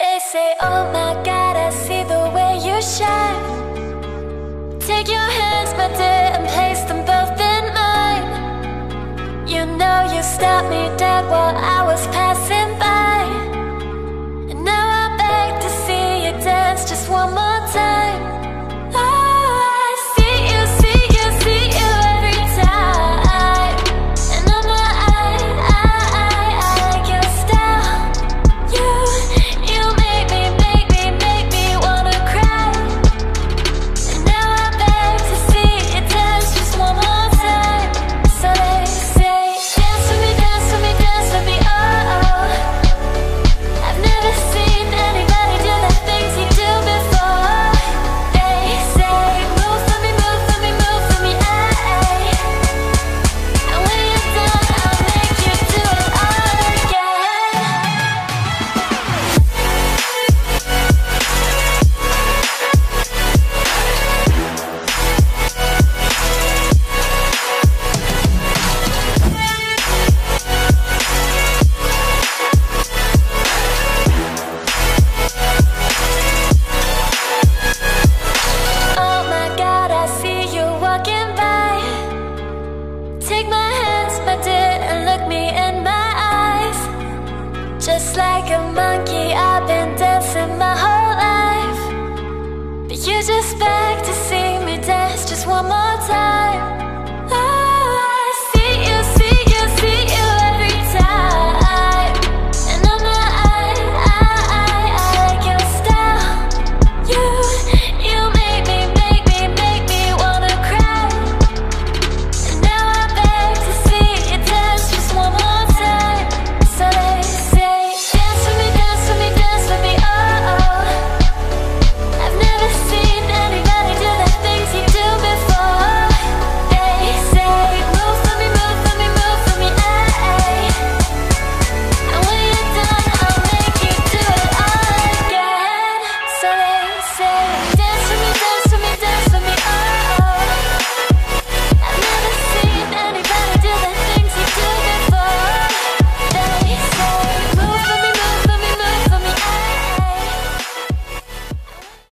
They say, oh my God, I see the way you shine. Take your hands, my dear, and place them both in mine. You know you stopped me dead while I was passing more time.